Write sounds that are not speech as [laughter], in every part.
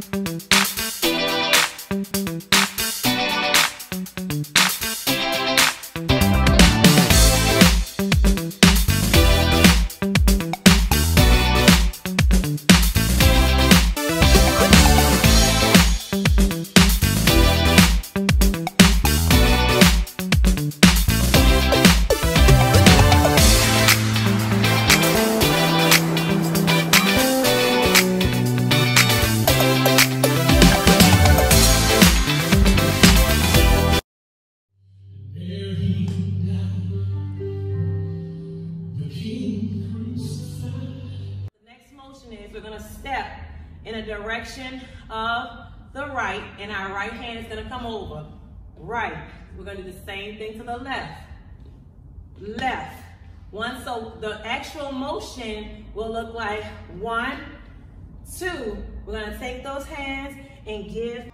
direction the left. Left. One, so the actual motion will look like one, two. We're gonna take those hands and give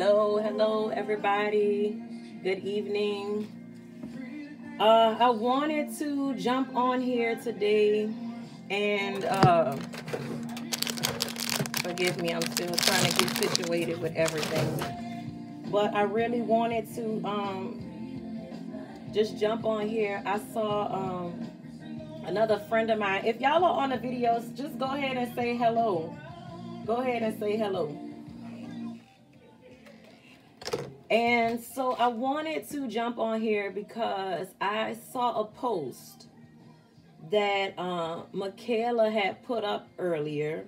Hello, hello, everybody. Good evening. Uh, I wanted to jump on here today and uh, forgive me, I'm still trying to get situated with everything. But I really wanted to um, just jump on here. I saw um, another friend of mine. If y'all are on the videos, just go ahead and say hello. Go ahead and say hello. And so I wanted to jump on here because I saw a post that uh, Michaela had put up earlier.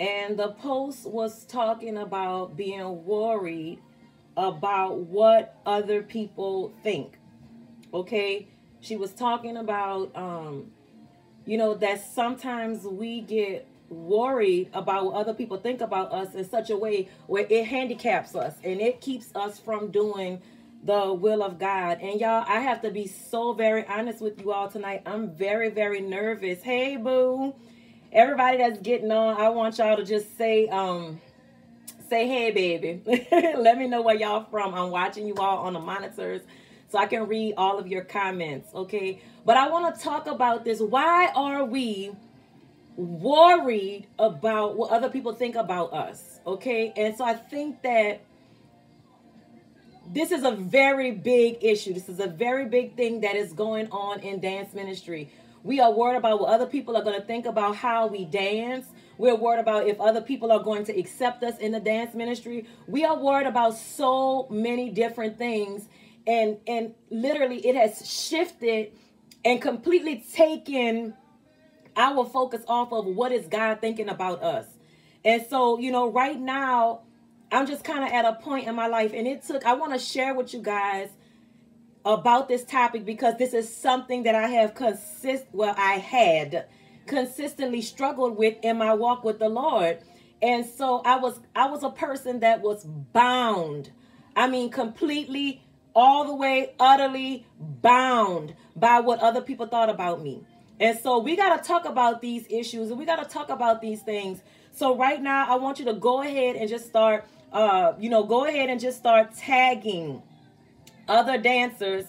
And the post was talking about being worried about what other people think. Okay? She was talking about, um, you know, that sometimes we get worried about what other people think about us in such a way where it handicaps us and it keeps us from doing the will of God. And y'all, I have to be so very honest with you all tonight. I'm very, very nervous. Hey, boo. Everybody that's getting on, I want y'all to just say, um, say hey, baby. [laughs] Let me know where y'all from. I'm watching you all on the monitors so I can read all of your comments, okay? But I want to talk about this. Why are we worried about what other people think about us. Okay. And so I think that this is a very big issue. This is a very big thing that is going on in dance ministry. We are worried about what other people are going to think about how we dance. We're worried about if other people are going to accept us in the dance ministry. We are worried about so many different things. And and literally it has shifted and completely taken I will focus off of what is God thinking about us. And so, you know, right now, I'm just kind of at a point in my life, and it took, I want to share with you guys about this topic because this is something that I have consist, well, I had consistently struggled with in my walk with the Lord. And so I was, I was a person that was bound. I mean, completely, all the way, utterly bound by what other people thought about me. And so we got to talk about these issues and we got to talk about these things. So right now, I want you to go ahead and just start, uh, you know, go ahead and just start tagging other dancers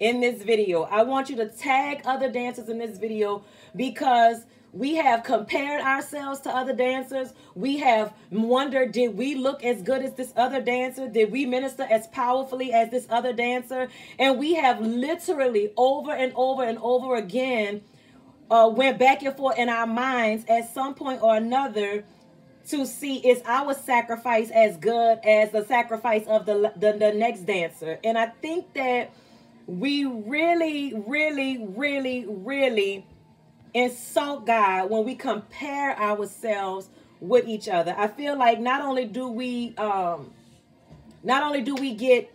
in this video. I want you to tag other dancers in this video because we have compared ourselves to other dancers. We have wondered, did we look as good as this other dancer? Did we minister as powerfully as this other dancer? And we have literally over and over and over again uh, went back and forth in our minds at some point or another to see is our sacrifice as good as the sacrifice of the, the, the next dancer. And I think that we really, really, really, really insult God when we compare ourselves with each other. I feel like not only do we um not only do we get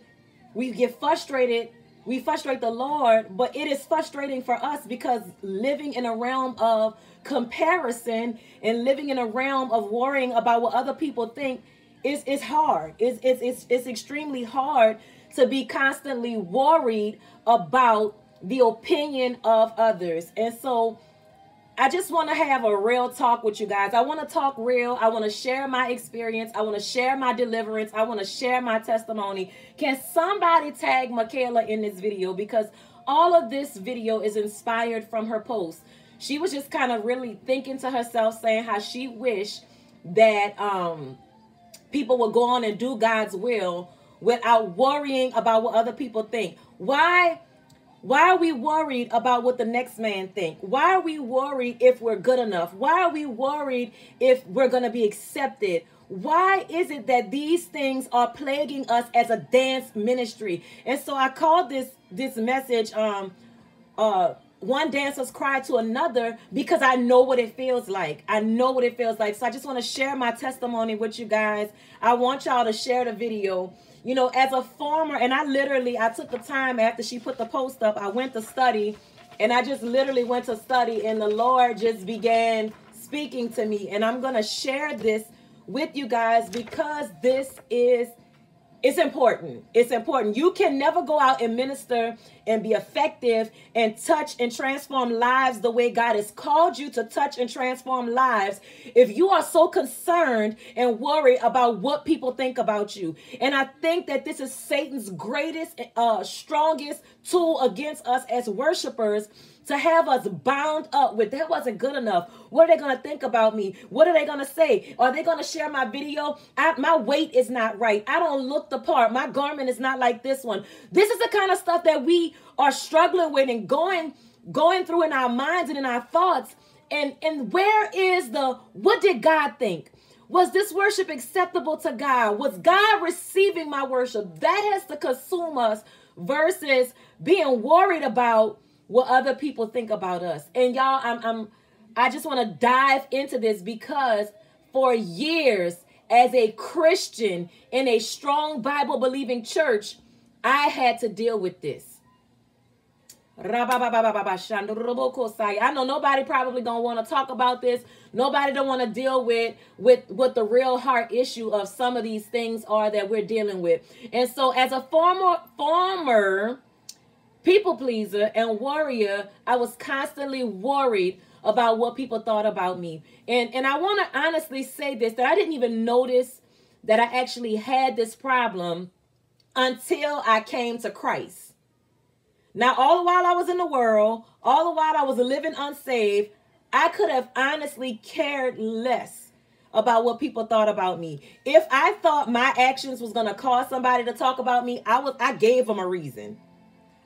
we get frustrated, we frustrate the Lord, but it is frustrating for us because living in a realm of comparison and living in a realm of worrying about what other people think is is hard. It's, it's it's it's extremely hard to be constantly worried about the opinion of others. And so I just want to have a real talk with you guys. I want to talk real. I want to share my experience. I want to share my deliverance. I want to share my testimony. Can somebody tag Michaela in this video? Because all of this video is inspired from her post. She was just kind of really thinking to herself, saying how she wished that um, people would go on and do God's will without worrying about what other people think. Why? Why are we worried about what the next man think? Why are we worried if we're good enough? Why are we worried if we're going to be accepted? Why is it that these things are plaguing us as a dance ministry? And so I called this this message um uh one dancer's cry to another because I know what it feels like. I know what it feels like. So I just want to share my testimony with you guys. I want y'all to share the video you know, as a former, and I literally, I took the time after she put the post up, I went to study, and I just literally went to study, and the Lord just began speaking to me. And I'm going to share this with you guys because this is it's important. It's important. You can never go out and minister and be effective and touch and transform lives the way God has called you to touch and transform lives if you are so concerned and worried about what people think about you. And I think that this is Satan's greatest, uh, strongest tool against us as worshipers to have us bound up with that wasn't good enough. What are they going to think about me? What are they going to say? Are they going to share my video? I, my weight is not right. I don't look the part. My garment is not like this one. This is the kind of stuff that we are struggling with and going going through in our minds and in our thoughts. And and where is the what did God think? Was this worship acceptable to God? Was God receiving my worship? That has to consume us versus being worried about what other people think about us. And y'all, I'm I'm I just want to dive into this because for years as a Christian in a strong Bible believing church, I had to deal with this. I know nobody probably don't want to talk about this. Nobody don't want to deal with with what the real heart issue of some of these things are that we're dealing with. And so as a former former people pleaser and warrior, I was constantly worried about what people thought about me. And and I want to honestly say this that I didn't even notice that I actually had this problem until I came to Christ. Now, all the while I was in the world, all the while I was living unsaved, I could have honestly cared less about what people thought about me. If I thought my actions was going to cause somebody to talk about me, I was I gave them a reason.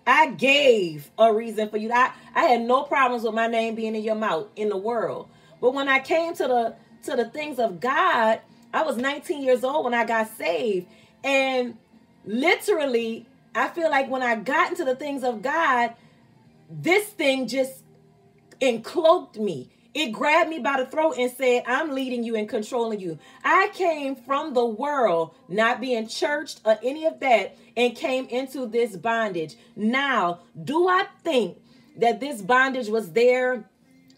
I gave a reason for you. I, I had no problems with my name being in your mouth in the world. But when I came to the to the things of God, I was 19 years old when I got saved. And literally, I feel like when I got into the things of God, this thing just encloaked me. It grabbed me by the throat and said, I'm leading you and controlling you. I came from the world, not being churched or any of that, and came into this bondage. Now, do I think that this bondage was there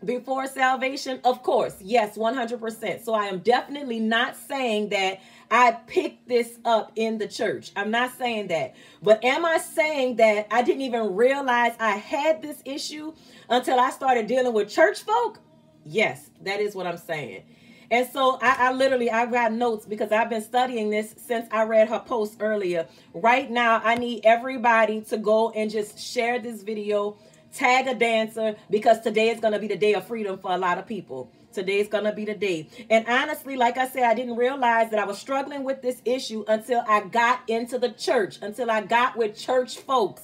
before salvation? Of course, yes, 100%. So I am definitely not saying that I picked this up in the church. I'm not saying that. But am I saying that I didn't even realize I had this issue until I started dealing with church folk? Yes, that is what I'm saying. And so I, I, literally I got notes because I've been studying this since I read her post earlier. Right now, I need everybody to go and just share this video, tag a dancer because today is going to be the day of freedom for a lot of people. Today is going to be the day. And honestly, like I said, I didn't realize that I was struggling with this issue until I got into the church, until I got with church folks.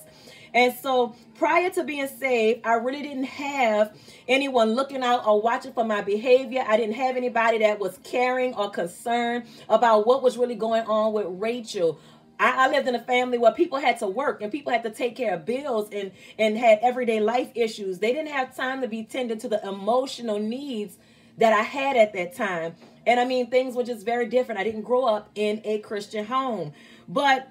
And so prior to being saved, I really didn't have anyone looking out or watching for my behavior. I didn't have anybody that was caring or concerned about what was really going on with Racheal. I, I, lived in a family where people had to work and people had to take care of bills and and had everyday life issues. They didn't have time to be tending to the emotional needs that I had at that time. And I mean, things were just very different. I didn't grow up in a Christian home, but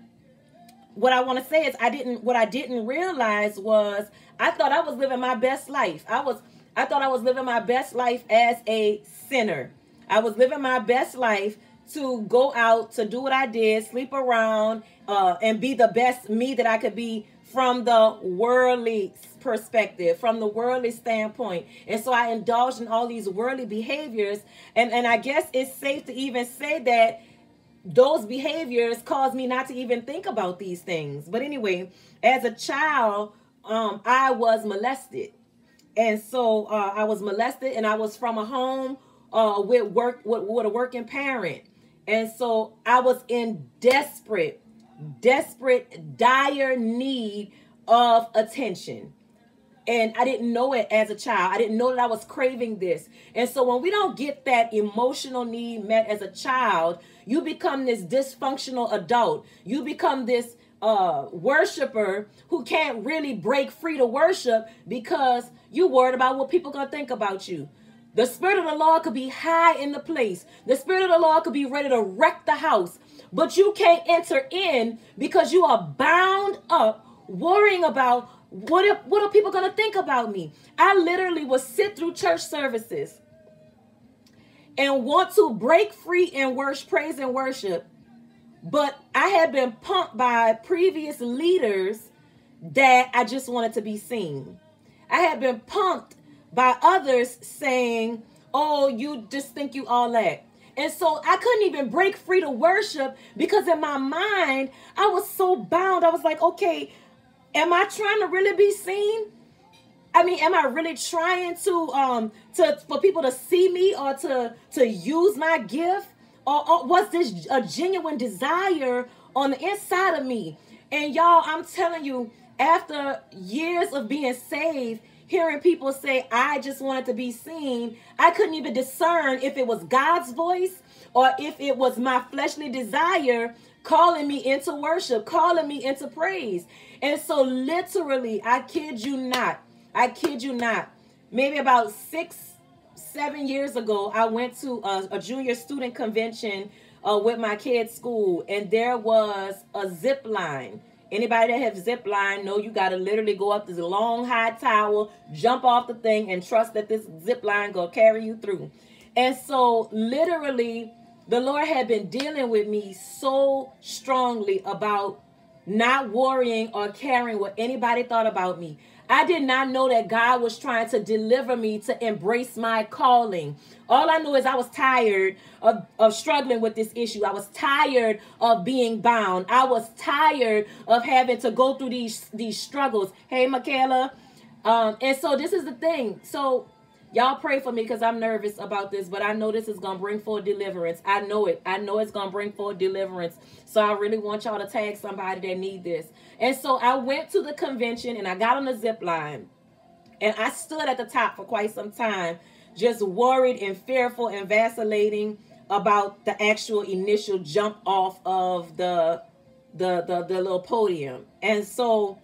what I want to say is I didn't what I didn't realize was I thought I was living my best life. I was I thought I was living my best life as a sinner. I was living my best life to go out to do what I did, sleep around, uh, and be the best me that I could be from the worldly perspective, from the worldly standpoint. And so I indulged in all these worldly behaviors. And, and I guess it's safe to even say that those behaviors caused me not to even think about these things. But anyway, as a child, um, I was molested. And so uh, I was molested and I was from a home uh, with work with, with a working parent. And so I was in desperate, desperate, dire need of attention. And I didn't know it as a child. I didn't know that I was craving this. And so when we don't get that emotional need met as a child, you become this dysfunctional adult. You become this uh worshiper who can't really break free to worship because you worried about what people gonna think about you. The Spirit of the Lord could be high in the place. The Spirit of the Lord could be ready to wreck the house. But you can't enter in because you are bound up worrying about what if, what are people to think about me? I literally would sit through church services and want to break free in worship, praise and worship. But I had been pumped by previous leaders that I just wanted to be seen. I had been pumped by others saying, Oh, you just think you all that. And so I couldn't even break free to worship because in my mind, I was so bound. I was like, okay, am I trying to really be seen? I mean, am I really trying to um to for people to see me or to to use my gift? Or, or was this a genuine desire on the inside of me? And y'all, I'm telling you, after years of being saved, hearing people say, I just wanted to be seen, I couldn't even discern if it was God's voice or if it was my fleshly desire calling me into worship, calling me into praise. And so, literally, I kid you not, I kid you not, maybe about six, seven years ago, I went to a, a junior student convention uh, with my kids' school, and there was a zip line Anybody that have zip line know you got to literally go up this long high tower, jump off the thing, and trust that this zip line gonna carry you through. And so, literally, the Lord had been dealing with me so strongly about not worrying or caring what anybody thought about me. I did not know that God was trying to deliver me to embrace my calling. All I knew is I was tired of, of struggling with this issue. I was tired of being bound. I was tired of having to go through these these struggles. Hey, Michaela. Um, and so this is the thing. So Y'all pray for me because I'm nervous about this, but I know this is going to bring forth deliverance. I know it. I know it's going to bring forth deliverance. So I really want y'all to tag somebody that need this. And so I went to the convention and I got on the zip line. And I stood at the top for quite some time, just worried and fearful and vacillating about the actual initial jump off of the the the, the little podium. And so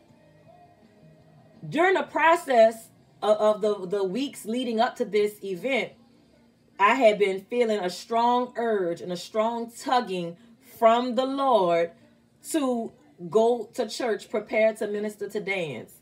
during the process of the, the weeks leading up to this event, I had been feeling a strong urge and a strong tugging from the Lord to go to church prepared to minister to dance.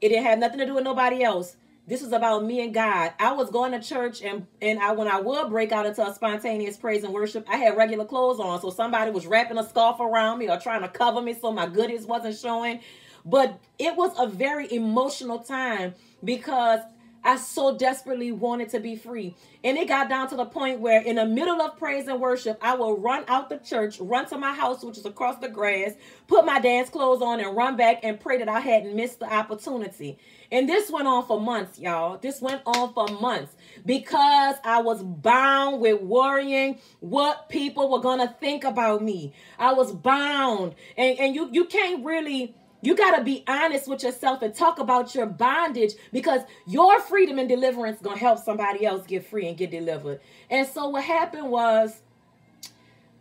It didn't have nothing to do with nobody else. This was about me and God. I was going to church and and I when I would break out into a spontaneous praise and worship, I had regular clothes on. So somebody was wrapping a scarf around me or trying to cover me so my goodies wasn't showing. But it was a very emotional time because I so desperately wanted to be free. And it got down to the point where, in the middle of praise and worship, I will run out the church, run to my house, which is across the grass, put my dance clothes on, and run back and pray that I hadn't missed the opportunity. And this went on for months, y'all. This went on for months because I was bound with worrying what people were going to think about me. I was bound. And, and you, you can't really you got to be honest with yourself and talk about your bondage because your freedom and deliverance going to help somebody else get free and get delivered. And so what happened was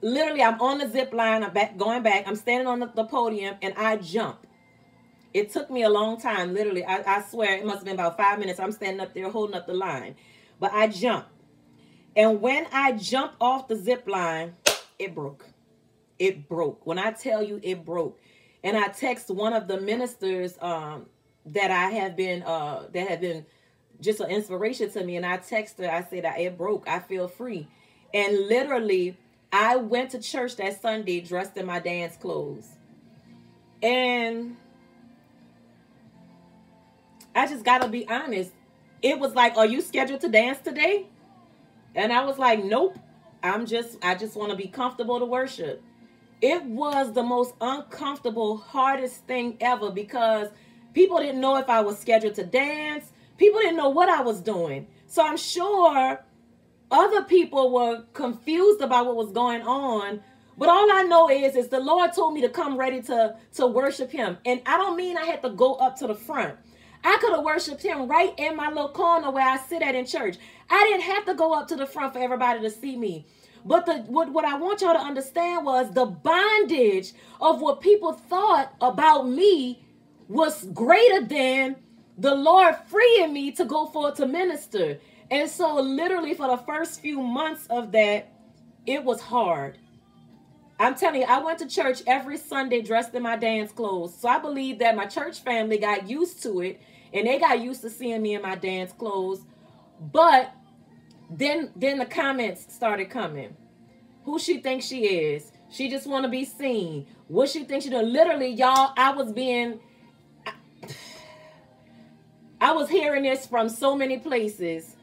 literally I'm on the zip line, I'm back going back, I'm standing on the, the podium and I jump. It took me a long time, literally. I, I swear it must have been about five minutes. I'm standing up there holding up the line. But I jump. And when I jumped off the zip line, it broke. It broke. When I tell you it broke and I text one of the ministers um, that I have been uh, that have been just an inspiration to me, and I text her. I said, "It broke. I feel free," and literally, I went to church that Sunday dressed in my dance clothes, and I just gotta be honest. It was like, "Are you scheduled to dance today?" And I was like, "Nope. I'm just. I just want to be comfortable to worship." It was the most uncomfortable, hardest thing ever because people didn't know if I was scheduled to dance. People didn't know what I was doing. So I'm sure other people were confused about what was going on. But all I know is, is the Lord told me to come ready to, to worship him. And I don't mean I had to go up to the front. I could have worshiped him right in my little corner where I sit at in church. I didn't have to go up to the front for everybody to see me. But the what, what I want y'all to understand was the bondage of what people thought about me was greater than the Lord freeing me to go forth to minister. And so literally for the first few months of that, it was hard. I'm telling you, I went to church every Sunday dressed in my dance clothes. So I believe that my church family got used to it and they got used to seeing me in my dance clothes. But then then the comments started coming. Who she thinks she is. She just want to be seen. What she thinks she doing. Literally, y'all, I was being I, I was hearing this from so many places.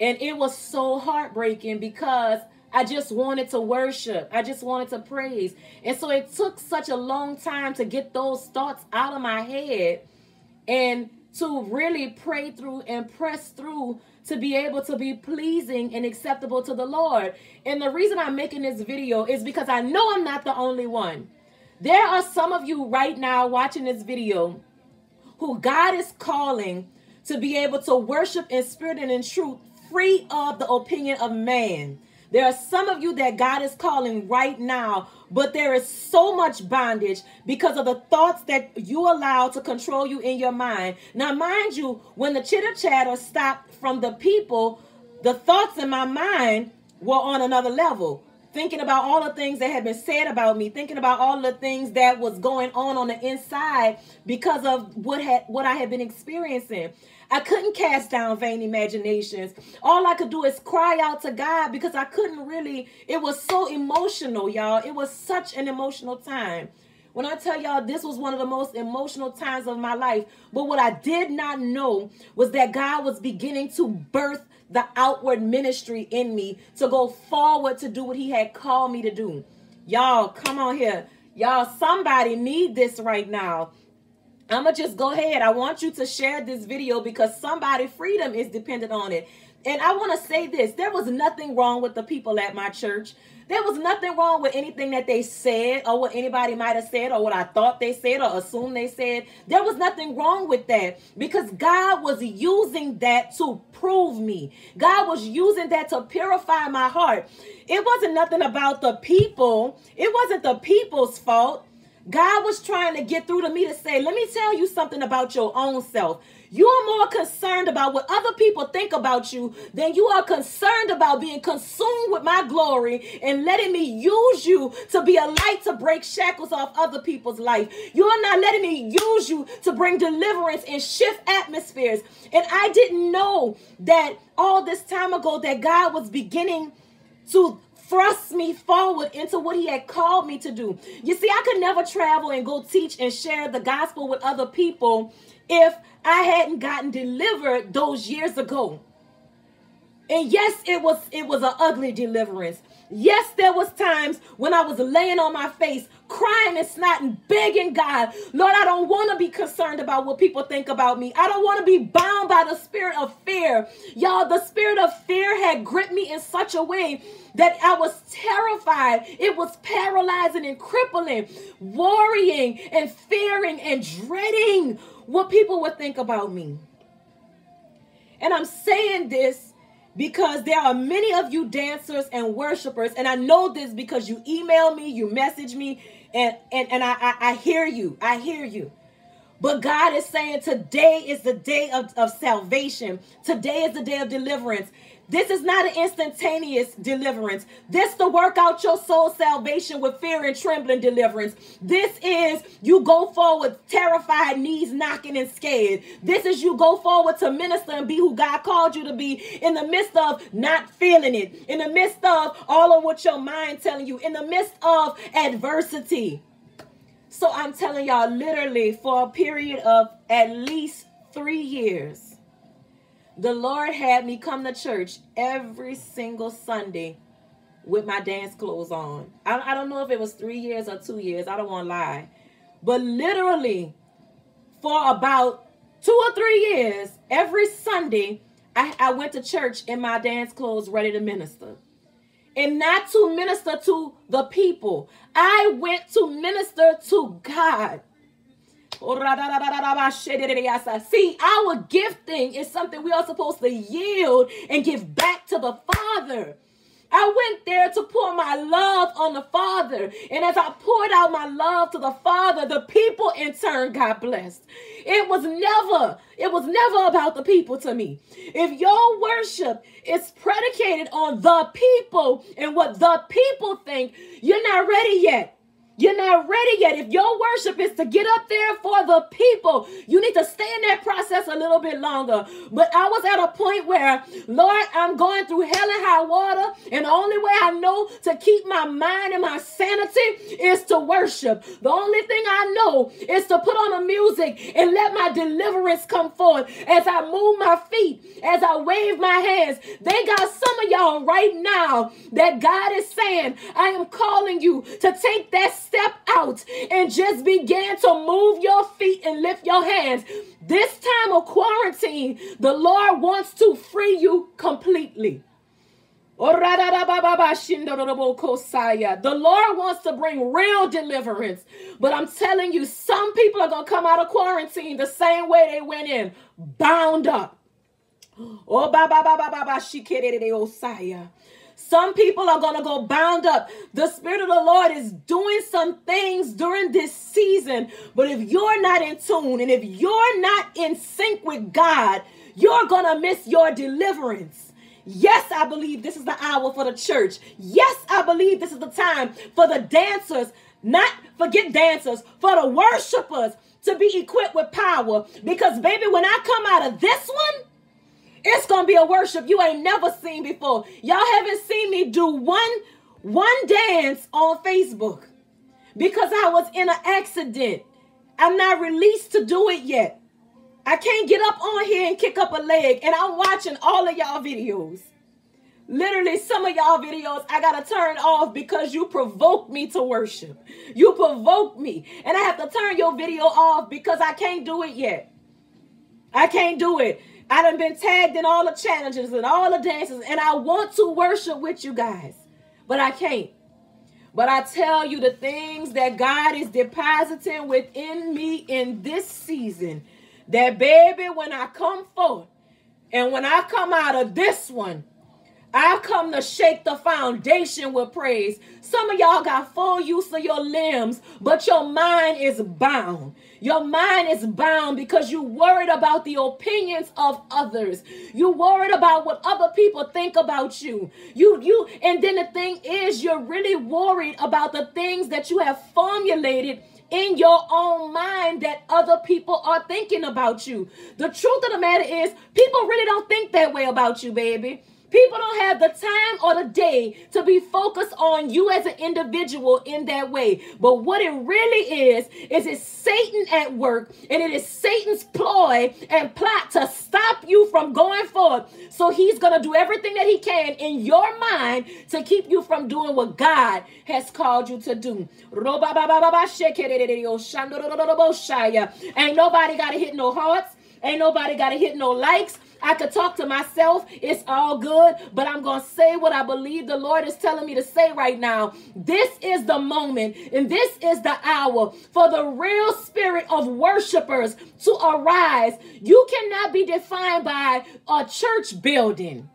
And it was so heartbreaking because I just wanted to worship. I just wanted to praise. And so it took such a long time to get those thoughts out of my head and to really pray through and press through to be able to be pleasing and acceptable to the Lord. And the reason I'm making this video is because I know I'm not the only one. There are some of you right now watching this video who God is calling to be able to worship in spirit and in truth, free of the opinion of man. There are some of you that God is calling right now, but there is so much bondage because of the thoughts that you allow to control you in your mind. Now, mind you, when the chitter chatter stopped from the people, the thoughts in my mind were on another level thinking about all the things that had been said about me, thinking about all the things that was going on on the inside because of what had what I had been experiencing. I couldn't cast down vain imaginations. All I could do is cry out to God because I couldn't really, it was so emotional, y'all. It was such an emotional time. When I tell y'all this was one of the most emotional times of my life, but what I did not know was that God was beginning to birth the outward ministry in me to go forward to do what he had called me to do. Y'all, come on here. Y'all, somebody need this right now. I'm going to just go ahead. I want you to share this video because somebody freedom is dependent on it. And I want to say this. There was nothing wrong with the people at my church. There was nothing wrong with anything that they said or what anybody might have said or what I thought they said or assumed they said. There was nothing wrong with that because God was using that to prove me. God was using that to purify my heart. It wasn't nothing about the people. It wasn't the people's fault. God was trying to get through to me to say, let me tell you something about your own self. You're more concerned about what other people think about you than you are concerned about being consumed with my glory and letting me use you to be a light to break shackles off other people's life. You're not letting me use you to bring deliverance and shift atmospheres. And I didn't know that all this time ago that God was beginning to thrust me forward into what he had called me to do. You see, I could never travel and go teach and share the gospel with other people if I hadn't gotten delivered those years ago. And yes, it was it was an ugly deliverance. Yes, there was times when I was laying on my face, crying and snotting, begging God, Lord, I don't want to be concerned about what people think about me. I don't want to be bound by the spirit of fear. Y'all, the spirit of fear had gripped me in such a way that I was terrified. It was paralyzing and crippling, worrying and fearing and dreading what people would think about me. And I'm saying this because there are many of you dancers and worshipers and i know this because you email me you message me and and, and I, I, I hear you i hear you but God is saying today is the day of, of salvation. Today is the day of deliverance. This is not an instantaneous deliverance. This to work out your soul salvation with fear and trembling deliverance. This is you go forward terrified, knees knocking and scared. This is you go forward to minister and be who God called you to be in the midst of not feeling it, in the midst of all of what your mind telling you, in the midst of adversity. So I'm telling y'all literally for a period of at least 3 years the Lord had me come to church every single Sunday with my dance clothes on. I, I don't know if it was three years or two years. I don't want to lie. But literally, for about two or three years, every Sunday, I, I went to church in my dance clothes ready to minister. And not to minister to the people, I went to minister to God. See, our gifting is something we are supposed to yield and give back to the Father. I went there to pour my love on the Father. And as I poured out my love to the Father, the people in turn got blessed. It was never, it was never about the people to me. If your worship is predicated on the people and what the people think, you're not ready yet. You're not ready yet. If your worship is to get up there for the people, you need to stay in that process a little bit longer. But I was at a point where, Lord, I'm going through hell and high water, and the only way I know to keep my mind and my sanity is to worship. The only thing I know is to put on the music and let my deliverance come forth as I move my feet, as I wave my hands. They got some of y'all right now that God is saying, I am calling you to take that step out and just begin to move your feet and lift your hands. This time of quarantine, the Lord wants to free you completely. The Lord wants to bring real deliverance. But I'm telling you, some people are going to come out of quarantine the same way they went in, bound up. Oh, ba ba ba ba ba ba, oh, some people are going to go bound up. The Spirit of the Lord is doing some things during this season. But if you're not in tune and if you're not in sync with God, you're going to miss your deliverance. Yes, I believe this is the hour for the church. Yes, I believe this is the time for the dancers, not forget dancers, for the worshipers to be equipped with power. Because, baby, when I come out of this one, it's gonna be a worship you ain't never seen before. Y'all haven't seen me do one one dance on Facebook because I was in an accident. I'm not released to do it yet. I can't get up on here and kick up a leg, and I'm watching all of y'all videos. Literally, some of y'all videos I gotta turn off because you provoke me to worship. You provoke me, and I have to turn your video off because I can't do it yet. I can't do it. I done been tagged in all the challenges and all the dances, and I want to worship with you guys, but I can't. But I tell you the things that God is depositing within me in this season, that baby, when I come forth and when I come out of this one, I come to shake the foundation with praise. Some of y'all got full use of your limbs, but your mind is bound. Your mind is bound because you worried about the opinions of others. You worried about what other people think about you. You you and then the thing is you're really worried about the things that you have formulated in your own mind that other people are thinking about you. The truth of the matter is people really don't think that way about you, baby. People don't have the time or the day to be focused on you as an individual in that way. But what it really is, is it's Satan at work and it is Satan's ploy and plot to stop you from going forward. So he's going to do everything that he can in your mind to keep you from doing what God has called you to do. Ain't nobody got to hit no hearts. Ain't nobody got to hit no likes. I could talk to myself. It's all good, but I'm going to say what I believe the Lord is telling me to say right now. This is the moment and this is the hour for the real spirit of worshipers to arise. You cannot be defined by a church building.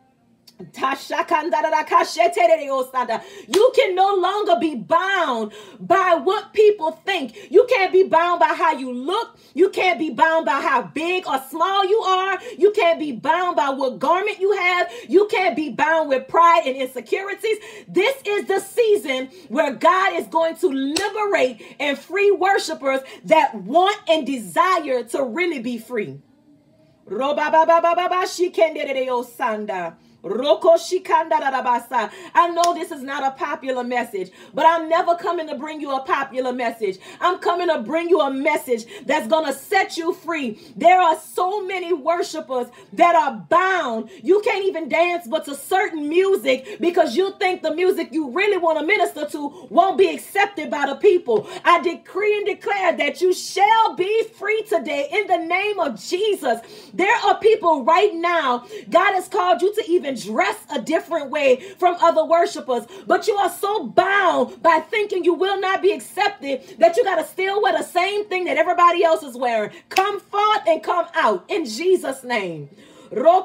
You can no longer be bound by what people think. You can't be bound by how you look. You can't be bound by how big or small you are. You can't be bound by what garment you have. You can't be bound with pride and insecurities. This is the season where God is going to liberate and free worshipers that want and desire to really be free. I know this is not a popular message, but I'm never coming to bring you a popular message. I'm coming to bring you a message that's going to set you free. There are so many worshipers that are bound. You can't even dance but to certain music because you think the music you really want to minister to won't be accepted by the people. I decree and declare that you shall be free today in the name of Jesus. There are people right now, God has called you to even even dress a different way from other worshipers, but you are so bound by thinking you will not be accepted that you got to still wear the same thing that everybody else is wearing. Come forth and come out in Jesus' name. I'm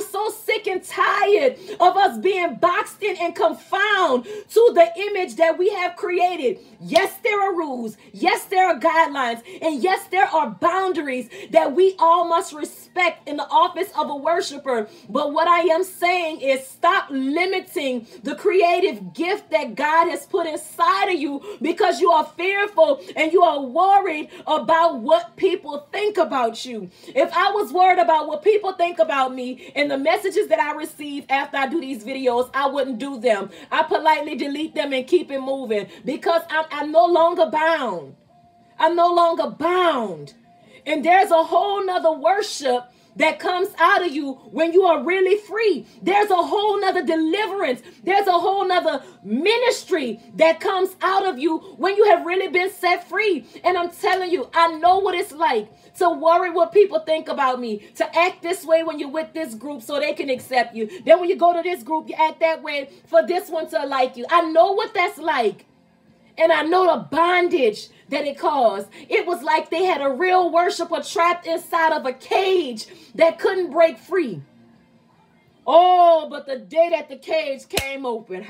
so sick and tired of us being boxed in and confound to the image that we have created. Yes, there are rules. Yes, there are guidelines. And yes, there are boundaries that we all must respect in the office of a worshiper. But what I am saying is stop limiting the creative gift that God has put inside of you because you are fearful and you are worried about what people think about you. If I was worried about what people think about me and the messages that I receive after I do these videos, I wouldn't do them. I politely delete them and keep it moving because I'm, I'm no longer bound. I'm no longer bound. And there's a whole nother worship that comes out of you when you are really free. There's a whole nother deliverance. There's a whole nother ministry that comes out of you when you have really been set free. And I'm telling you, I know what it's like to worry what people think about me, to act this way when you're with this group so they can accept you. Then when you go to this group, you act that way for this one to like you. I know what that's like. And I know the bondage that it caused. It was like they had a real worshiper trapped inside of a cage that couldn't break free. Oh, but the day that the cage came open,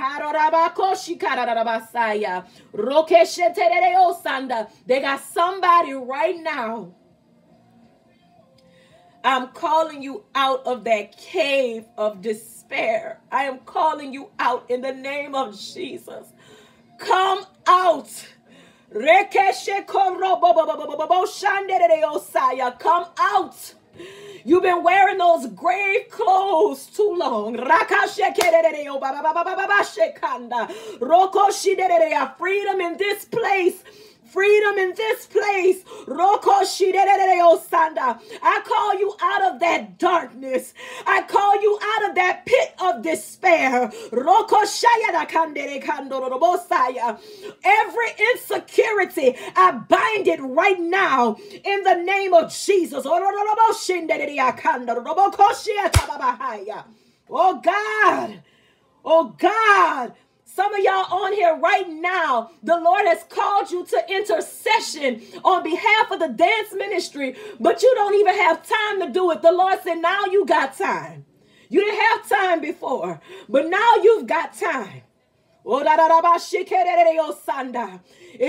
they got somebody right now I'm calling you out of that cave of despair. I am calling you out in the name of Jesus. Come out. Come out. You've been wearing those grave clothes too long. Freedom in this place freedom in this place. I call you out of that darkness. I call you out of that pit of despair. Every insecurity, I bind it right now in the name of Jesus. Oh God. Oh God. Some of y'all on here right now, the Lord has called you to intercession on behalf of the dance ministry, but you don't even have time to do it. The Lord said, Now you got time. You didn't have time before, but now you've got time. If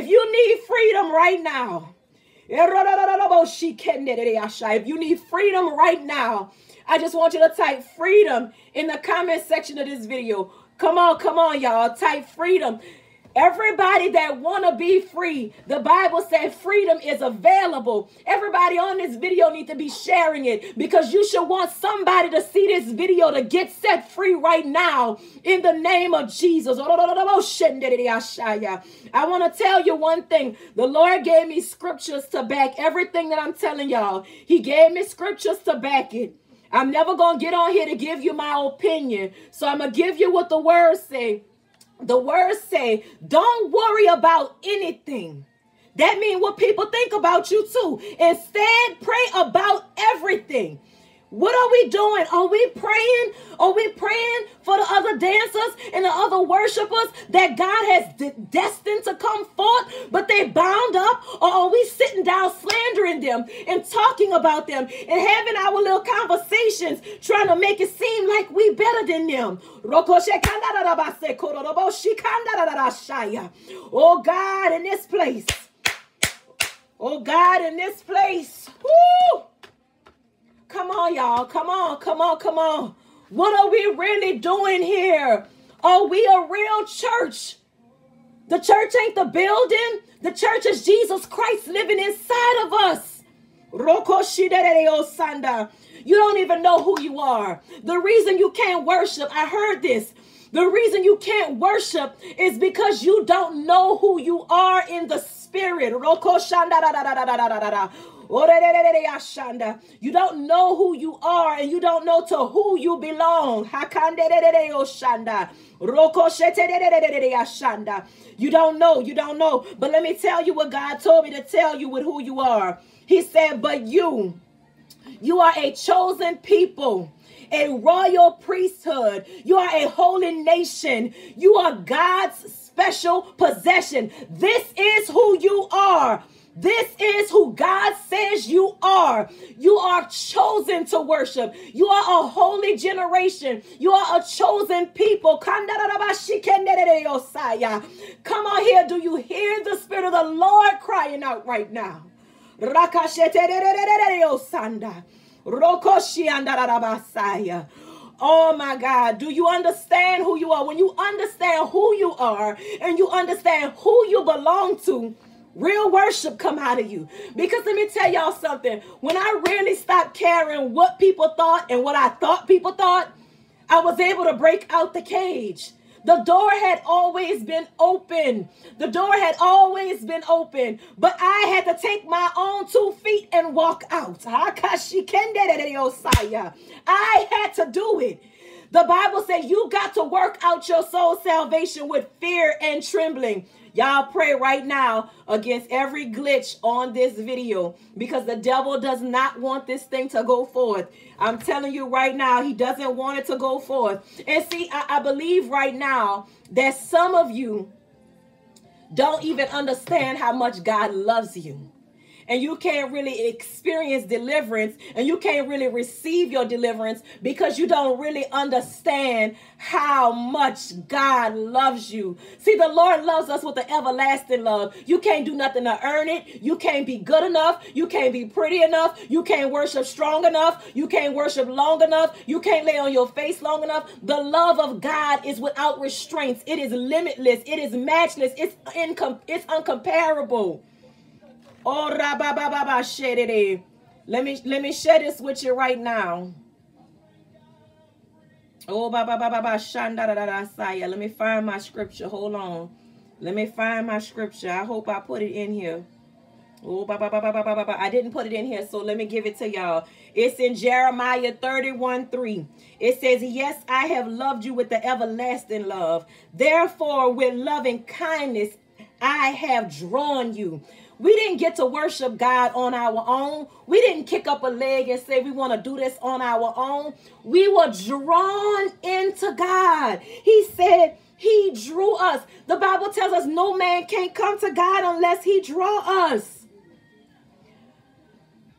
you need freedom right now, if you need freedom right now, I just want you to type freedom in the comment section of this video. Come on, come on, y'all. Type freedom. Everybody that want to be free, the Bible said freedom is available. Everybody on this video need to be sharing it because you should want somebody to see this video to get set free right now in the name of Jesus. I want to tell you one thing. The Lord gave me scriptures to back everything that I'm telling y'all. He gave me scriptures to back it. I'm never going to get on here to give you my opinion. So I'm going to give you what the words say the words say, don't worry about anything. That means what people think about you too. Instead, pray about everything. What are we doing? Are we praying? Are we praying for the other dancers and the other worshipers that God has de- destined to come forth, but they bound up? Or are we sitting down slandering them and talking about them and having our little conversations trying to make it seem like we better than them? Oh God, in this place. Oh God, in this place. Woo! Come on, y'all. Come on, come on, come on. What are we really doing here? Are we a real church? The church ain't the building. The church is Jesus Christ living inside of us. You don't even know who you are. The reason you can't worship, I heard this. The reason you can't worship is because you don't know who you are in the spirit. You don't know who you are and you don't know to who you belong. You don't know, you don't know. But let me tell you what God told me to tell you with who you are. He said, But you, you are a chosen people a royal priesthood. You are a holy nation. You are God's special possession. This is who you are. This is who God says you are. You are chosen to worship. You are a holy generation. You are a chosen people. Come on here. Do you hear the Spirit of the Lord crying out right now? Oh my God. Do you understand who you are? When you understand who you are and you understand who you belong to, Real worship come out of you. Because let me tell y'all something. When I really stopped caring what people thought and what I thought people thought, I was able to break out the cage. The door had always been open. The door had always been open. But I had to take my own two feet and walk out. I had to do it. The Bible says you got to work out your soul salvation with fear and trembling. Y'all pray right now against every glitch on this video because the devil does not want this thing to go forth. I'm telling you right now, he doesn't want it to go forth. And see, I, I believe right now that some of you don't even understand how much God loves you and you can't really experience deliverance and you can't really receive your deliverance because you don't really understand how much God loves you. See, the Lord loves us with an everlasting love. You can't do nothing to earn it. You can't be good enough. You can't be pretty enough. You can't worship strong enough. You can't worship long enough. You can't lay on your face long enough. The love of God is without restraints. It is limitless. It is matchless. It's incom- it's uncomparable. Oh, rabababa Let me let me share this with you right now. Oh, baba baba baba saya. Let me find my scripture. Hold on. Let me find my scripture. I hope I put it in here. Oh, baba baba baba baba. I didn't put it in here, so let me give it to y'all. It's in Jeremiah 31 3. It says, Yes, I have loved you with the everlasting love. Therefore, with loving kindness, I have drawn you. We didn't get to worship God on our own. We didn't kick up a leg and say we want to do this on our own. We were drawn into God. He said, He drew us. The Bible tells us no man can't come to God unless He draw us.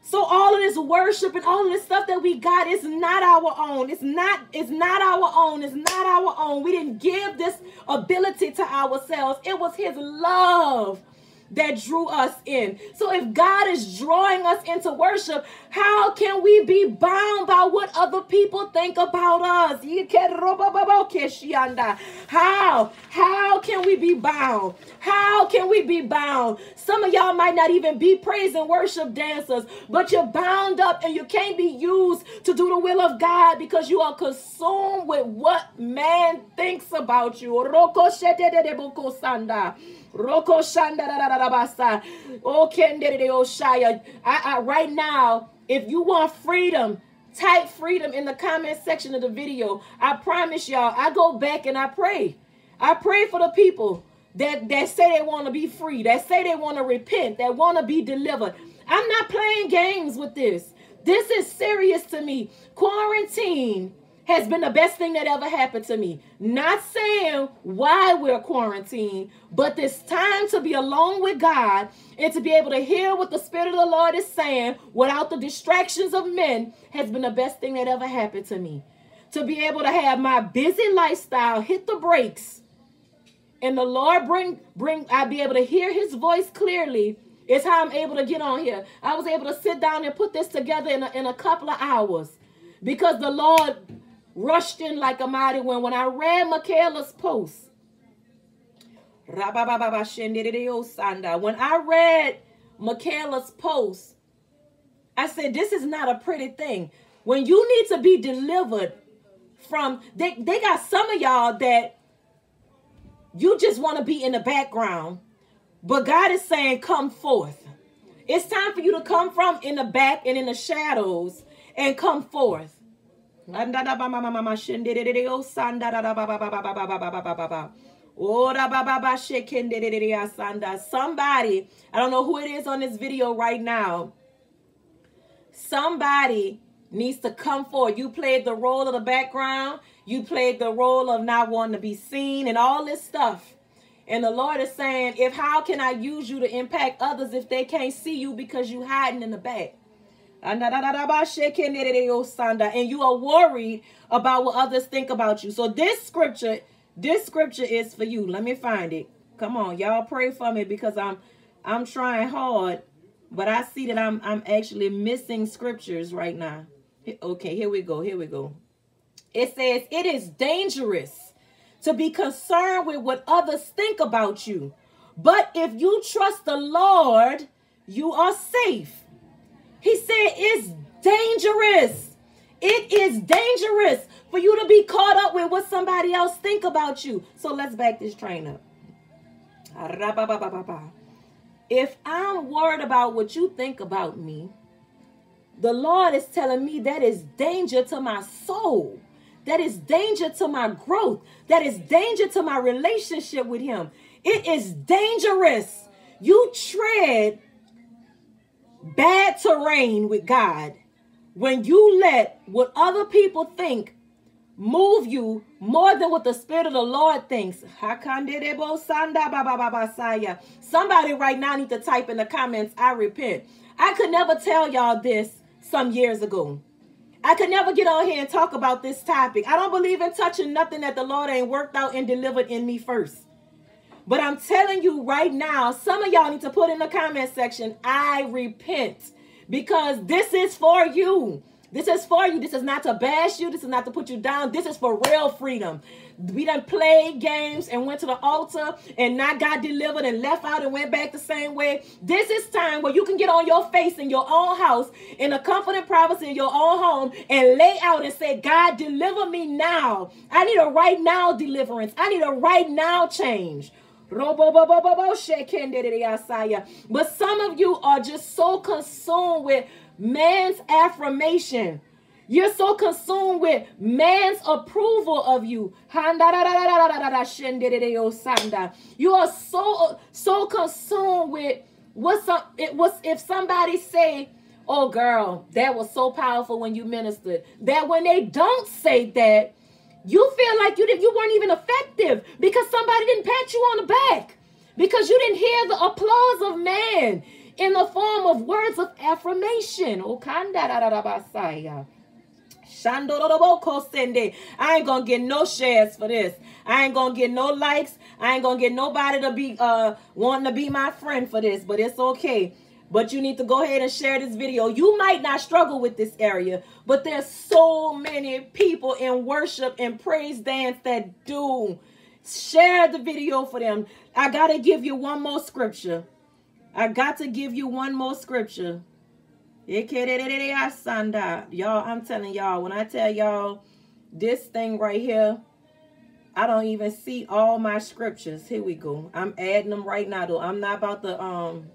So all of this worship and all of this stuff that we got is not our own. It's not, it's not our own. It's not our own. We didn't give this ability to ourselves. It was his love that drew us in. So if God is drawing us into worship, how can we be bound by what other people think about us? How? How can we be bound? How can we be bound? Some of y'all might not even be praise and worship dancers, but you're bound up and you can't be used to do the will of God because you are consumed with what man thinks about you. Roko Shanda Oh Kendere Oshaya. I, I right now, if you want freedom, type freedom in the comment section of the video. I promise y'all, I go back and I pray. I pray for the people that, that say they want to be free, that say they want to repent, that want to be delivered. I'm not playing games with this. This is serious to me. Quarantine has been the best thing that ever happened to me. Not saying why we're quarantined, but this time to be alone with God and to be able to hear what the Spirit of the Lord is saying without the distractions of men has been the best thing that ever happened to me. To be able to have my busy lifestyle hit the brakes and the Lord bring bring I be able to hear his voice clearly is how I'm able to get on here. I was able to sit down and put this together in a, in a couple of hours because the Lord rushed in like a mighty wind. When I read Michaela's post, when I read Michaela's post, I said, This is not a pretty thing. When you need to be delivered from, they, they got some of y'all that you just want to be in the background, but God is saying, Come forth. It's time for you to come from in the back and in the shadows and come forth. Somebody, I don't know who it is on this video right now. Somebody needs to come forward. You played the role of the background. You played the role of not wanting to be seen and all this stuff. And the Lord is saying, if how can I use you to impact others if they can't see you because you hiding in the back? And you are worried about what others think about you. So this scripture, this scripture is for you. Let me find it. Come on, y'all pray for me because I'm I'm trying hard, but I see that I'm I'm actually missing scriptures right now. Okay, here we go. Here we go. It says it is dangerous to be concerned with what others think about you. But if you trust the Lord, you are safe. He said it's dangerous. It is dangerous for you to be caught up with what somebody else think about you. So let's back this train up. If I'm worried about what you think about me, the Lord is telling me that is danger to my soul. That is danger to my growth. That is danger to my relationship with Him. It is dangerous. You tread bad terrain with God when you let what other people think move you more than what the Spirit of the Lord thinks. Somebody right now need to type in the comments, I repent. I could never tell y'all this some years ago. I could never get on here and talk about this topic. I don't believe in touching nothing that the Lord ain't worked out and delivered in me first. But I'm telling you right now, some of y'all need to put in the comment section, I repent. Because this is for you. This is for you. This is not to bash you. This is not to put you down. This is for real freedom. We done played games and went to the altar and not got delivered and left out and went back the same way. This is time where you can get on your face in your own house, in the comfort and privacy of your own home, and lay out and say, God, deliver me now. I need a right now deliverance. I need a right now change. But some of you are just so consumed with man's affirmation. You're so consumed with man's approval of you. You are so so consumed with what's up. It was if somebody say, "Oh, girl, that was so powerful when you ministered." That when they don't say that, you feel like you did you weren't even effective because somebody didn't pat you on the back because you didn't hear the applause of man in the form of words of affirmation. Oh, I ain't gonna get no shares for this. I ain't gonna get no likes. I ain't gonna get nobody to be uh wanting to be my friend for this, but it's okay. But you need to go ahead and share this video. You might not struggle with this area, but there's so many people in worship and praise dance that do. Share the video for them. I got to give you one more scripture. I got to give you one more scripture. Y'all, I'm telling y'all, when I tell y'all this thing right here, I don't even see all my scriptures. Here we go. I'm adding them right now, though. I'm not about to um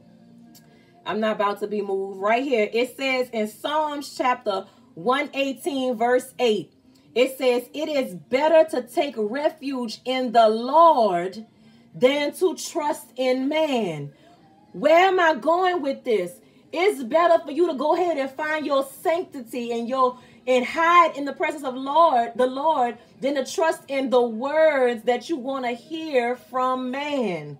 I'm not about to be moved. Right here, it says in Psalms chapter 118, verse 8, it says, It is better to take refuge in the Lord than to trust in man. Where am I going with this? It's better for you to go ahead and find your sanctity and your and hide in the presence of Lord, the Lord, than to trust in the words that you want to hear from man.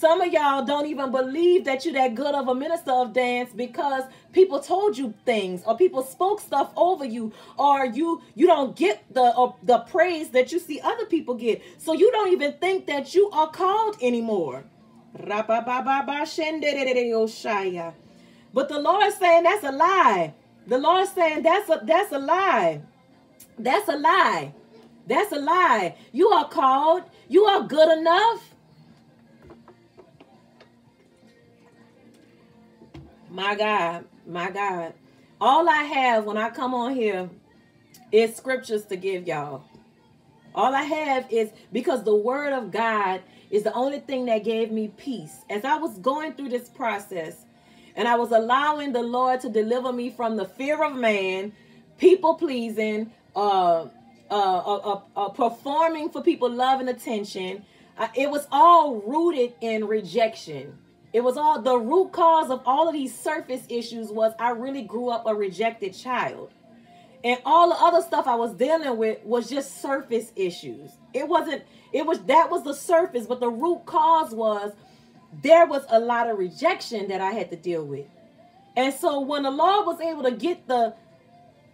Some of y'all don't even believe that you're that good of a minister of dance because people told you things or people spoke stuff over you or you you don't get the uh, the praise that you see other people get. So you don't even think that you are called anymore. But the Lord is saying that's a lie. The Lord is saying that's a that's a lie. That's a lie. That's a lie. You are called. You are good enough. My God, my God. All I have when I come on here is scriptures to give y'all. All I have is because the word of God is the only thing that gave me peace. As I was going through this process and I was allowing the Lord to deliver me from the fear of man, people pleasing, uh, uh, uh, uh, uh performing for people love and attention, uh, it was all rooted in rejection. It was all the root cause of all of these surface issues was I really grew up a rejected child. And all the other stuff I was dealing with was just surface issues. It wasn't, it was that was the surface, but the root cause was there was a lot of rejection that I had to deal with. And so when the Lord was able to get the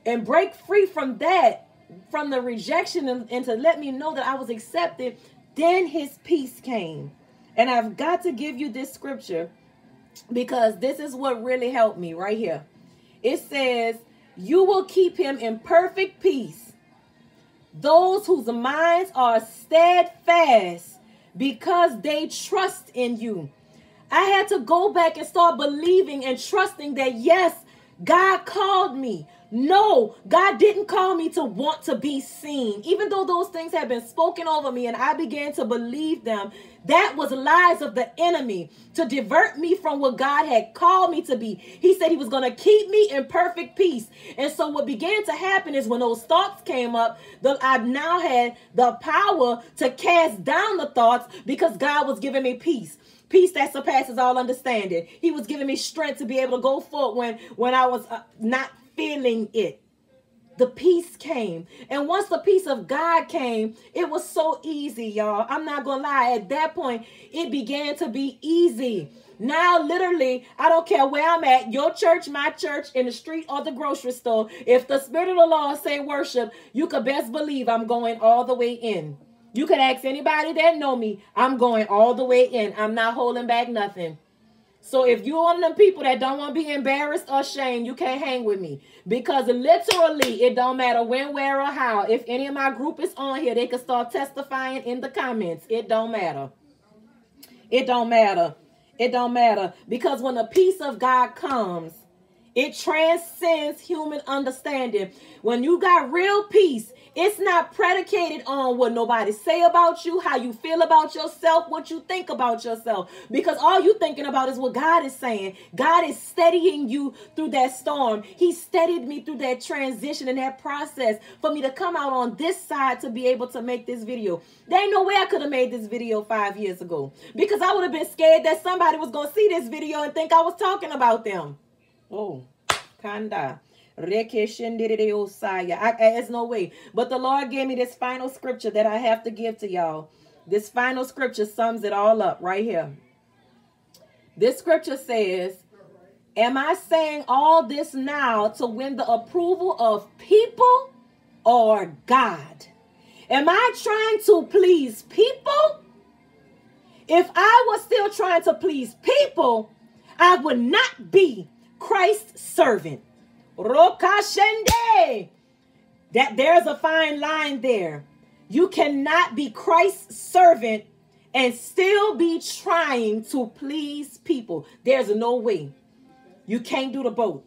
and break free from that, from the rejection and, and to let me know that I was accepted, then his peace came. And I've got to give you this scripture because this is what really helped me right here. It says, You will keep him in perfect peace, those whose minds are steadfast because they trust in you. I had to go back and start believing and trusting that, yes, God called me. No, God didn't call me to want to be seen. Even though those things had been spoken over me and I began to believe them, that was lies of the enemy to divert me from what God had called me to be. He said he was going to keep me in perfect peace. And so what began to happen is when those thoughts came up, the, I now had the power to cast down the thoughts because God was giving me peace peace that surpasses all understanding. He was giving me strength to be able to go forward when when I was uh, not feeling it. The peace came. And once the peace of God came, it was so easy, y'all. I'm not going to lie. At that point, it began to be easy. Now, literally, I don't care where I'm at, your church, my church, in the street or the grocery store. If the Spirit of the Lord say worship, you could best believe I'm going all the way in. You could ask anybody that know me. I'm going all the way in. I'm not holding back nothing. So if you're one of them people that don't want to be embarrassed or shamed, you can't hang with me. Because literally, it don't matter when, where, or how. If any of my group is on here, they can start testifying in the comments. It don't matter. It don't matter. It don't matter. Because when the peace of God comes, it transcends human understanding. When you got real peace, it's not predicated on what nobody say about you, how you feel about yourself, what you think about yourself. Because all you thinking about is what God is saying. God is steadying you through that storm. He steadied me through that transition and that process for me to come out on this side to be able to make this video. There ain't no way I could have made this video five years ago because I would have been scared that somebody was going to see this video and think I was talking about them. Oh, kanda. I, there's no way. But the Lord gave me this final scripture that I have to give to y'all. This final scripture sums it all up right here. This scripture says, Am I saying all this now to win the approval of people or God? Am I trying to please people? If I was still trying to please people, I would not be Christ's servant. Rokashende. That there's a fine line there. You cannot be Christ's servant and still be trying to please people. There's no way. You can't do the both.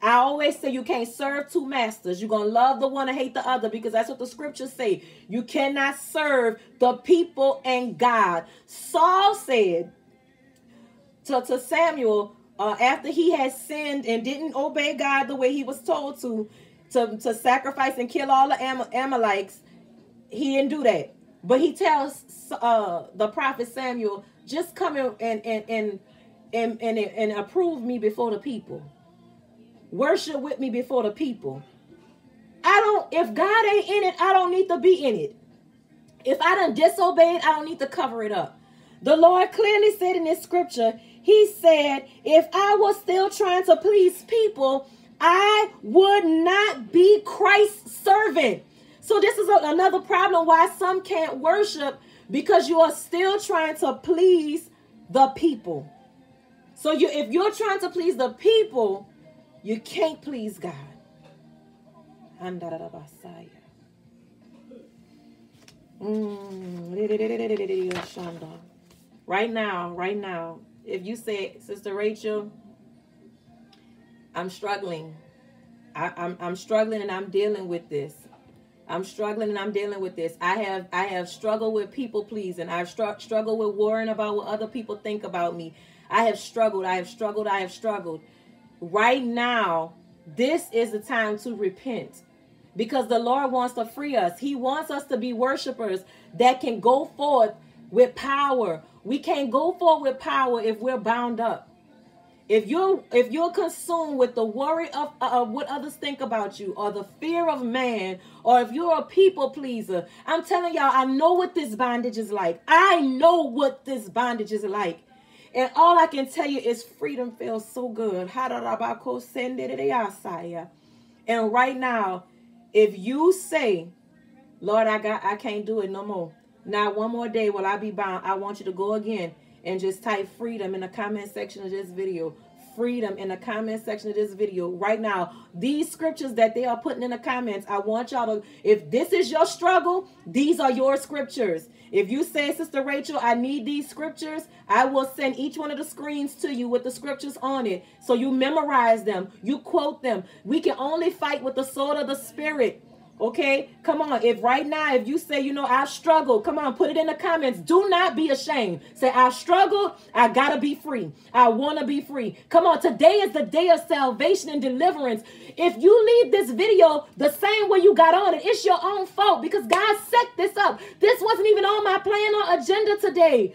I always say you can't serve two masters. You're going to love the one and hate the other because that's what the scriptures say. You cannot serve the people and God. Saul said to, to Samuel, uh, after he had sinned and didn't obey God the way he was told to, to, to sacrifice and kill all the Am- Amalekites, he didn't do that. But he tells uh, the prophet Samuel, just come and and and and and, and, and approve me before the people. Worship with me before the people. I don't, if God ain't in it, I don't need to be in it. If I done disobeyed, I don't need to cover it up. The Lord clearly said in this scripture, He said, if I was still trying to please people, I would not be Christ's servant. So this is a, another problem why some can't worship because you are still trying to please the people. So you if you're trying to please the people, you can't please God. Right now, right now, if you say, Sister Racheal, I'm struggling. I, I'm, I'm struggling and I'm dealing with this. I'm struggling and I'm dealing with this. I have I have struggled with people pleasing. I've str- struggled with worrying about what other people think about me. I have struggled. I have struggled. I have struggled. Right now, this is the time to repent because the Lord wants to free us. He wants us to be worshipers that can go forth with power. We can't go forward with power if we're bound up. If you're if you're consumed with the worry of uh, what others think about you or the fear of man or if you're a people pleaser, I'm telling y'all I know what this bondage is like. I know what this bondage is like. And all I can tell you is freedom feels so good. And right now, if you say, Lord, I got I can't do it no more. Not one more day will I be bound. I want you to go again and just type freedom in the comment section of this video freedom in the comment section of this video right now. These scriptures that they are putting in the comments, I want y'all to, if this is your struggle, these are your scriptures. If you say, Sister Racheal, I need these scriptures, I will send each one of the screens to you with the scriptures on it. So you memorize them, you quote them. We can only fight with the sword of the Spirit. Okay, come on. If right now, if you say, you know, I struggle, come on, put it in the comments. Do not be ashamed. Say, I struggled. I gotta be free. I wanna be free. Come on, today is the day of salvation and deliverance. If you leave this video the same way you got on it, it's your own fault because God set this up. This wasn't even on my plan or agenda today.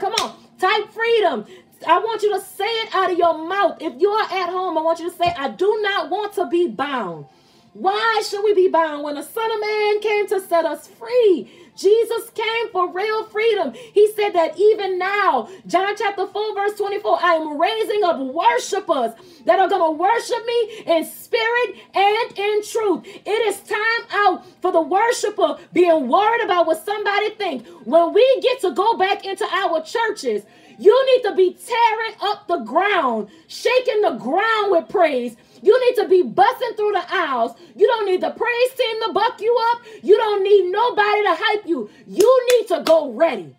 Come on, type freedom. I want you to say it out of your mouth. If you're at home, I want you to say, I do not want to be bound. Why should we be bound when the Son of Man came to set us free? Jesus came for real freedom. He said that even now, John chapter 4, verse 24, I am raising up worshipers that are going to worship me in spirit and in truth. It is time out for the worshiper being worried about what somebody thinks. When we get to go back into our churches, you need to be tearing up the ground, shaking the ground with praise. You need to be busting through the aisles. You don't need the praise team to buck you up. You don't need nobody to hype you. You need to go ready.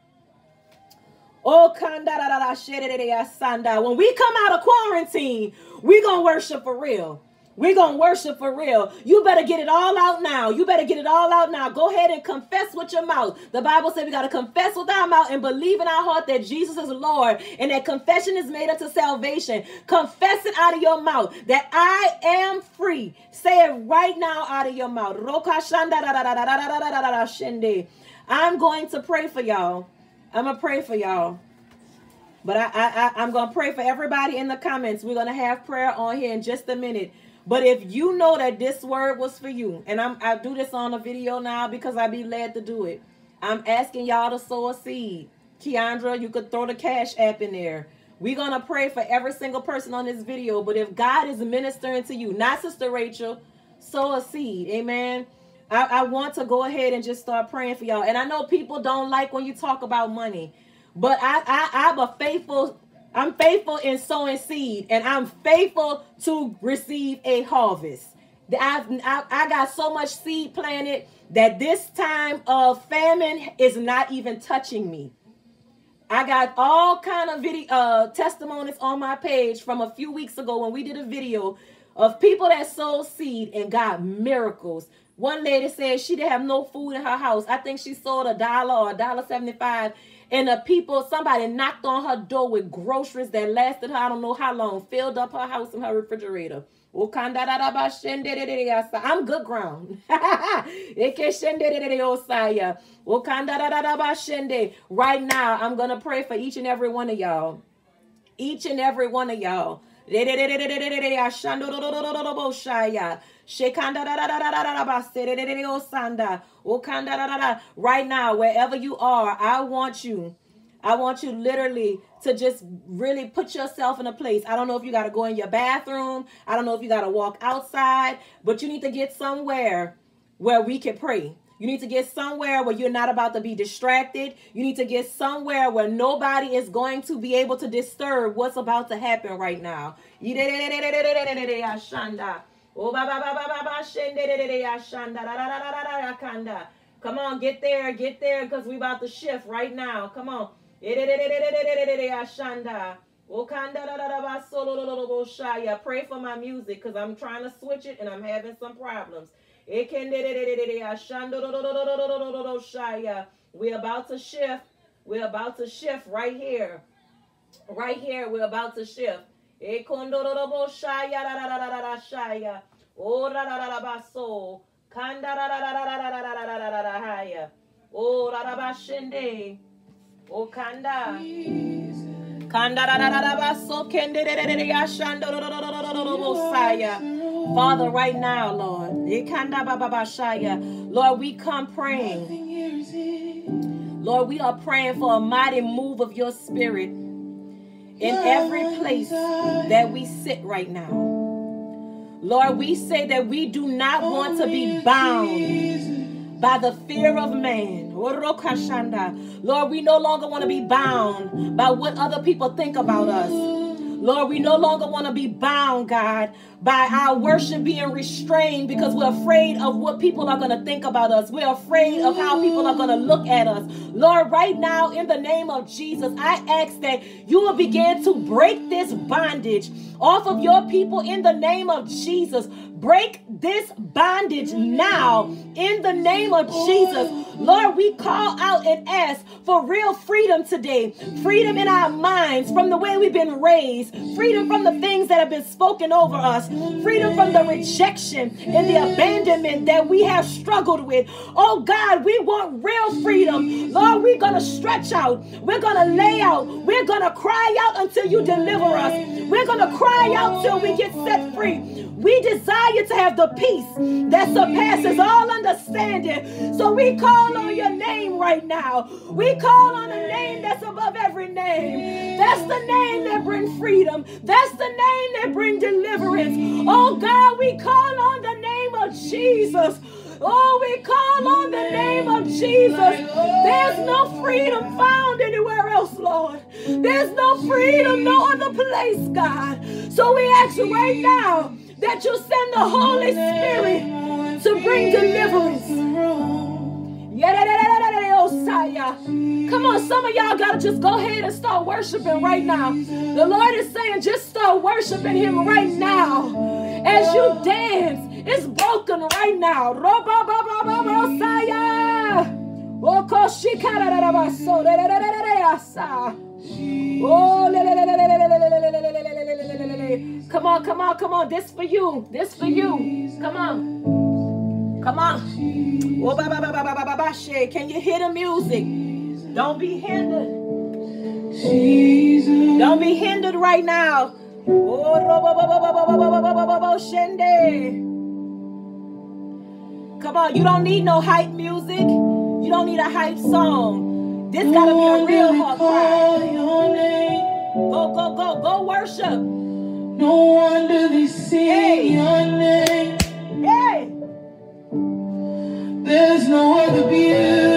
Oh, when we come out of quarantine, we gonna worship for real. We're going to worship for real. You better get it all out now. You better get it all out now. Go ahead and confess with your mouth. The Bible said we got to confess with our mouth and believe in our heart that Jesus is Lord and that confession is made unto salvation. Confess it out of your mouth that I am free. Say it right now out of your mouth. I'm going to pray for y'all. I'm going to pray for y'all. But I, I, I, am going to pray for everybody in the comments. We're going to have prayer on here in just a minute. But if you know that this word was for you, and I'm I do this on a video now because I be led to do it. I'm asking y'all to sow a seed. Keandra, you could throw the cash app in there. We're going to pray for every single person on this video. But if God is ministering to you, not Sister Racheal, sow a seed. Amen. I, I want to go ahead and just start praying for y'all. And I know people don't like when you talk about money, but I, I I'm a faithful I'm faithful in sowing seed, and I'm faithful to receive a harvest. I've, I, I got so much seed planted that this time of famine is not even touching me. I got all kind of video uh, testimonies on my page from a few weeks ago when we did a video of people that sowed seed and got miracles. One lady said she didn't have no food in her house. I think she sold a dollar or a dollar seventy-five. And the people, somebody knocked on her door with groceries that lasted her, I don't know how long, filled up her house and her refrigerator. I'm good ground. [laughs] right now, I'm going to pray for each and every one of y'all. Each and every one of y'all. Right now, wherever you are, I want you. I want you literally to just really put yourself in a place. I don't know if you got to go in your bathroom. I don't know if you got to walk outside, but you need to get somewhere where we can pray. You need to get somewhere where you're not about to be distracted. You need to get somewhere where nobody is going to be able to disturb what's about to happen right now. Come on, get there, get there, because we about to shift right now. Come on. Pray for my music because I'm trying to switch it and I'm having some problems. We're about to shift. We're about to shift right here. Right here, we're about to shift. Oh, Rarabashende. Oh, Kanda. Kanda Rarabaso Kende Yashando Saya. Father, right now, Lord. Lord, we come praying. Lord, we are praying for a mighty move of your spirit in every place that we sit right now. Lord, we say that we do not want to be bound by the fear of man. Lord, we no longer want to be bound by what other people think about us. Lord, we no longer want to be bound, God, by our worship being restrained because we're afraid of what people are going to think about us. We're afraid of how people are going to look at us. Lord, right now, in the name of Jesus, I ask that you will begin to break this bondage off of your people in the name of Jesus. Break this bondage now in the name of Jesus. Lord, we call out and ask for real freedom today. Freedom in our minds from the way we've been raised, freedom from the things that have been spoken over us, freedom from the rejection and the abandonment that we have struggled with. Oh God, we want real freedom. Lord, we're going to stretch out, we're going to lay out, we're going to cry out until you deliver us. We're going to cry out till we get set free. We desire to have the peace that surpasses all understanding. So we call on your name right now. We call on a name that's above every name. That's the name that brings freedom. That's the name that brings deliverance. Oh God, we call on the name of Jesus. Oh, we call on the name of Jesus. There's no freedom found anywhere else, Lord. There's no freedom, no other place, God. So we ask you right now that you send the Holy Spirit to bring deliverance. Come on, some of y'all gotta just go ahead and start worshiping right now. The Lord is saying, just start worshiping Him right now. As you dance, it's broken right now. Oh, come on, come on, come on. This for you. This for you. Come on. Come on. Oh, Can you hear the music? Don't be hindered. Jesus. Don't be hindered right now. Come on, you don't need no hype music. You don't need a hype song. This gotta be a real heart cry. Go, go, go, go worship. No wonder they sing hey. your name. Hey. There's no other beauty.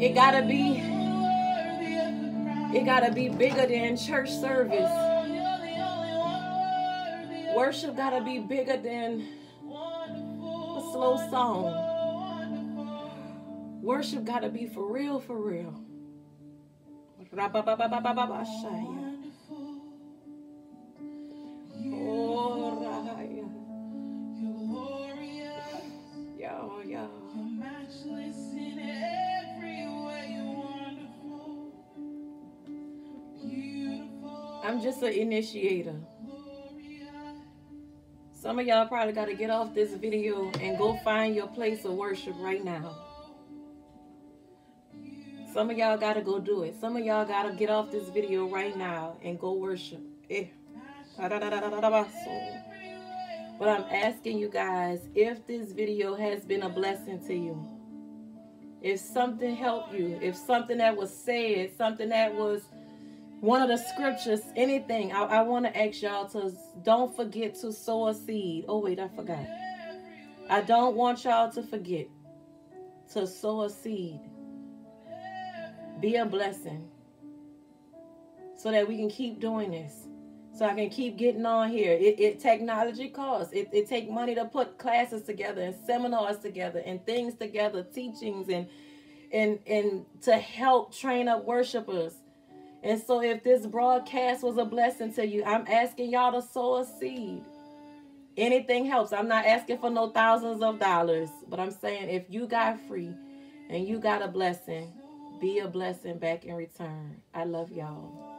It gotta be, it gotta be bigger than church service. Worship gotta be bigger than a slow song. Worship gotta be for real, for real. I'm just an initiator. Some of y'all probably got to get off this video and go find your place of worship right now. Some of y'all got to go do it. Some of y'all got to get off this video right now and go worship. Eh. But I'm asking you guys if this video has been a blessing to you. If something helped you, if something that was said, something that was one of the scriptures, anything, I, I want to ask y'all to don't forget to sow a seed. Oh, wait, I forgot. I don't want y'all to forget to sow a seed. Be a blessing so that we can keep doing this. So I can keep getting on here. It, it technology costs. It, it take money to put classes together and seminars together and things together, teachings and and and to help train up worshipers. And so if this broadcast was a blessing to you, I'm asking y'all to sow a seed. Anything helps. I'm not asking for no thousands of dollars, but I'm saying if you got free and you got a blessing, be a blessing back in return. I love y'all.